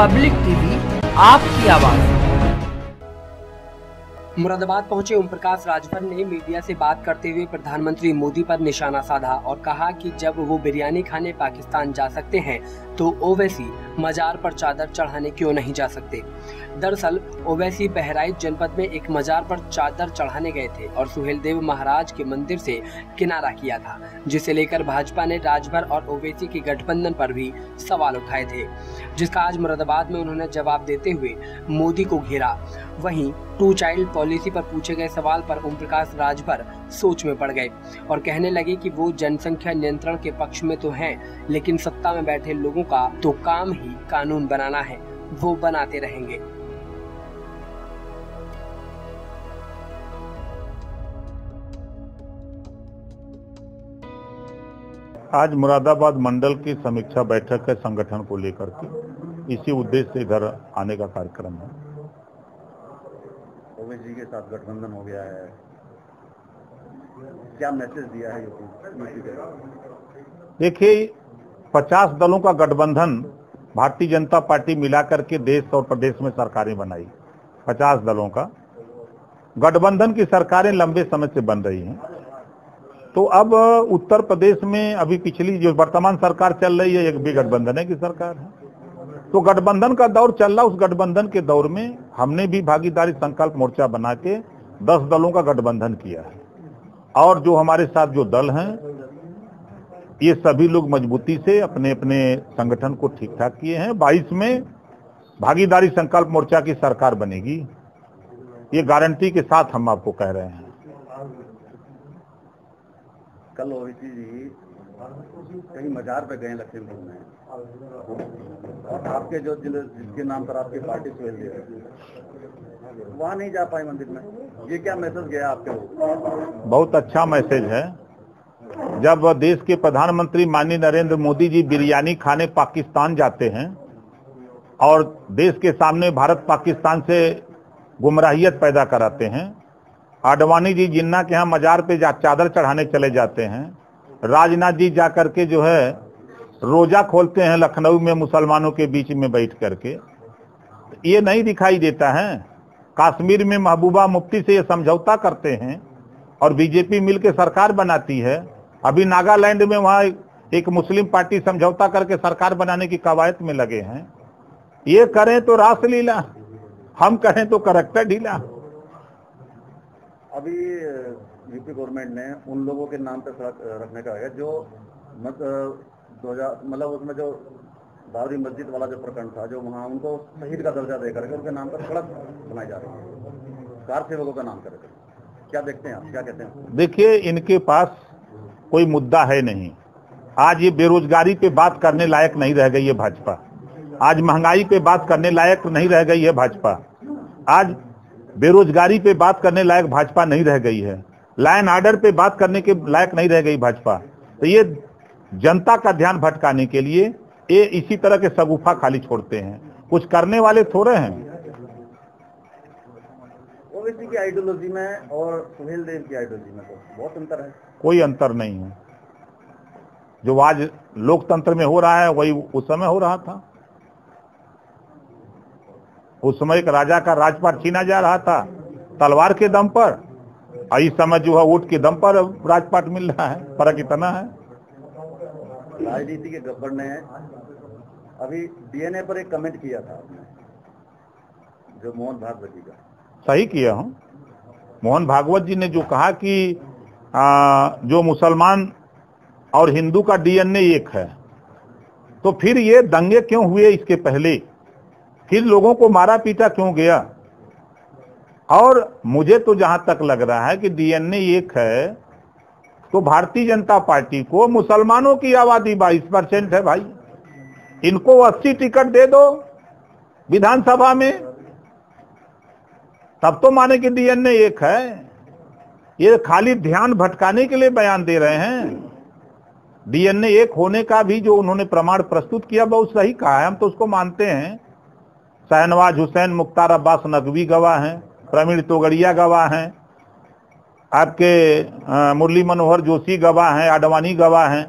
Public TV, आपकी आवाज़। मुरादाबाद पहुँचे ओम प्रकाश राजभर ने मीडिया से बात करते हुए प्रधानमंत्री मोदी पर निशाना साधा और कहा कि जब वो बिरयानी खाने पाकिस्तान जा सकते हैं तो ओवैसी मजार पर चादर चढ़ाने क्यों नहीं जा सकते? दरअसल, ओवैसी बहराइच जनपद में एक मजार पर चादर चढ़ाने गए थे और सुहेलदेव महाराज के मंदिर से किनारा किया था, जिसे लेकर भाजपा ने राजभर और ओवैसी के गठबंधन पर भी सवाल उठाए थे, जिसका आज मुरादाबाद में उन्होंने जवाब देते हुए मोदी को घेरा। वहीं टू चाइल्ड पॉलिसी पर पूछे गए सवाल पर ओम प्रकाश राजभर सोच में पड़ गए और कहने लगे कि वो जनसंख्या नियंत्रण के पक्ष में तो हैं, लेकिन सत्ता में बैठे लोगों का तो काम ही कानून बनाना है, वो बनाते रहेंगे। आज मुरादाबाद मंडल की समीक्षा बैठक है संगठन को लेकर के। इसी उद्देश्य से इधर आने का कार्यक्रम है। ओवैसी के साथ गठबंधन हो गया है। क्या मैसेज दिया है देखिए पचास दलों का गठबंधन भारतीय जनता पार्टी मिलाकर के देश और प्रदेश में सरकारें बनाई पचास दलों का। गठबंधन की सरकारें लंबे समय से बन रही हैं। तो अब उत्तर प्रदेश में अभी पिछली जो वर्तमान सरकार चल रही है, एक भी गठबंधन की सरकार है? तो गठबंधन का दौर चल रहा उस गठबंधन के दौर में हमने भी भागीदारी संकल्प मोर्चा बना के दस दलों का गठबंधन किया है। और जो हमारे साथ जो दल हैं, ये सभी लोग मजबूती से अपने अपने संगठन को ठीक ठाक किए हैं। बाईस में भागीदारी संकल्प मोर्चा की सरकार बनेगी। ये गारंटी के साथ हम आपको कह रहे हैं। कल ओवैसी जी कहीं मजार पे गए लखीमपुर में। और आपके जो जिसके नाम पर आपकी पार्टी सुहेल दी वहाँ नहीं जा पाए मंदिर में। ये क्या मैसेज गया आपके बहुत अच्छा मैसेज है। जब देश के प्रधानमंत्री माननीय नरेंद्र मोदी जी बिरयानी खाने पाकिस्तान जाते हैं और देश के सामने भारत पाकिस्तान से गुमराहियत पैदा कराते हैं आडवाणी जी जिन्ना के यहाँ मजार पे जा, चादर चढ़ाने चले जाते हैं, राजनाथ जी जा करके जो है, रोजा खोलते हैं लखनऊ में मुसलमानों के बीच में बैठ करके। ये नहीं दिखाई देता है। कश्मीर में महबूबा मुफ्ती से ये समझौता करते हैं और बीजेपी मिलकर सरकार बनाती है। अभी नागालैंड में वहाँ एक मुस्लिम पार्टी समझौता करके सरकार बनाने की कवायद में लगे हैं। ये करें तो रासलीला, हम कहें तो करेक्टर ढीला। अभी यूपी गवर्नमेंट ने उन लोगों के नाम पे सड़क रखने का है, जो मतलब उसमें जो बाबरी मस्जिद वाला जो प्रकरण था, जो वहाँ उनको शहीद का दर्जा दे करके उनके नाम पर सड़क बनाई जा रही है। कार सेवकों का नाम करके क्या देखते हैं आप? क्या कहते हैं? देखिए, इनके पास कोई मुद्दा है नहीं। आज ये बेरोजगारी पे बात करने लायक नहीं रह गई है भाजपा। आज महँगाई पे बात करने लायक नहीं रह गई है भाजपा। आज बेरोजगारी पे बात करने लायक भाजपा नहीं रह गई है। लाइन आर्डर पे बात करने के लायक नहीं रह गई भाजपा। तो ये जनता का ध्यान भटकाने के लिए ये इसी तरह के सगुफा खाली छोड़ते हैं। कुछ करने वाले थोड़े हैं। ओवैसी की आइडियोलॉजी में और सुहेल देव की आइडियोलॉजी में तो बहुत अंतर है। कोई अंतर नहीं है। जो आज लोकतंत्र में हो रहा है वही उस समय हो रहा था। उस समय एक राजा का राजपाट छीना जा रहा था तलवार के दम पर। और इस समय जो है ऊँट के दम पर राजपाट मिल रहा है। फ़र्क इतना है। राजनीति के गब्बर ने अभी डीएनए पर एक कमेंट किया था आपने जो मोहन भागवत जी का। सही किया हूँ। मोहन भागवत जी ने जो कहा कि आ, जो मुसलमान और हिंदू का डीएनए एक है तो फिर ये दंगे क्यों हुए इसके पहले? फिर लोगों को मारा पीटा क्यों गया? और मुझे तो जहाँ तक लग रहा है कि डीएनए एक है तो भारतीय जनता पार्टी को मुसलमानों की आबादी 22 परसेंट है भाई। इनको 80 टिकट दे दो विधानसभा में। तब तो माने कि डीएनए एक है। ये खाली ध्यान भटकाने के लिए बयान दे रहे हैं। डीएनए एक होने का भी जो उन्होंने प्रमाण प्रस्तुत किया बहुत सही कहा है। हम तो उसको मानते हैं। शहनवाज हुसैन मुख्तार अब्बास नकवी गवाह हैं प्रवीण तोगड़िया गवाह हैं आपके मुरली मनोहर जोशी गवाह हैं आडवाणी गवाह हैं।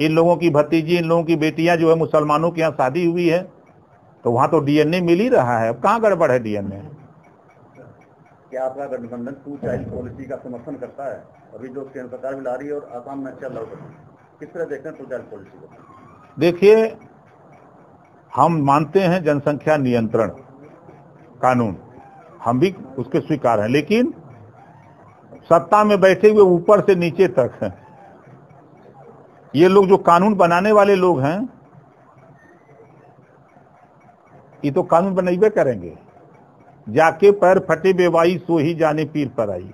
इन लोगों की भतीजी इन लोगों की बेटियाँ जो है मुसलमानों के यहाँ शादी हुई है तो वहाँ तो डीएनए मिल ही रहा है। अब कहाँ गड़बड़ है डीएनए? क्या आपका गठबंधन टू चाइल्ड पॉलिसी का समर्थन करता है? अभी जो केंद्र सरकार भी ला रही है और आसाम में रहा है। किस तरह देखते हैं टू चाइल्ड पॉलिसी को? देखिए हम मानते हैं जनसंख्या नियंत्रण कानून। हम भी उसके स्वीकार हैं, लेकिन सत्ता में बैठे हुए ऊपर से नीचे तक हैं। ये लोग जो कानून बनाने वाले लोग हैं, ये तो कानून बनैबे करेंगे। जाके पैर फटे बेवाई सो ही जाने पीर पर आई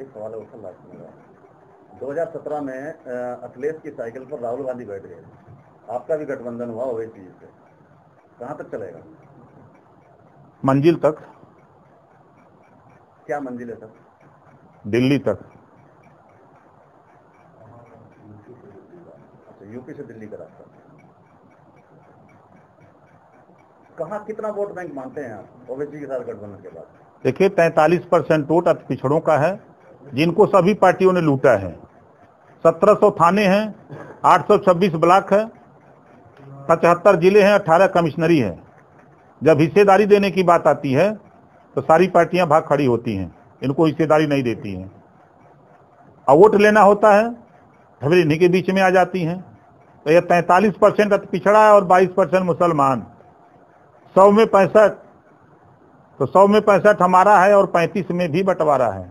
एक सवाल है उसका लास्ट में 2017 में अखिलेश की साइकिल पर राहुल गांधी बैठ गए। आपका भी गठबंधन हुआ ओवैसी से कहाँ तक चलेगा? मंजिल तक। क्या मंजिल है सर? दिल्ली तक। अच्छा यूपी से दिल्ली का रास्ता। कहा कितना वोट बैंक मानते हैं आप? ओवैसी के साथ गठबंधन के बाद। देखिए तैतालीस परसेंट वोट अति पिछड़ों का है जिनको सभी पार्टियों ने लूटा है। 1700 थाने हैं 826 ब्लॉक है, पचहत्तर ज़िले हैं 18 कमिश्नरी है। जब हिस्सेदारी देने की बात आती है तो सारी पार्टियाँ भाग खड़ी होती हैं, इनको हिस्सेदारी नहीं देती हैं। और वोट लेना होता है तो फिर इन्हीं के बीच में आ जाती हैं। तो यह तैंतालीस परसेंट पिछड़ा है और 22 परसेंट मुसलमान। सौ में पैंसठ तो सौ में पैंसठ हमारा है और पैंतीस में भी बंटवारा है।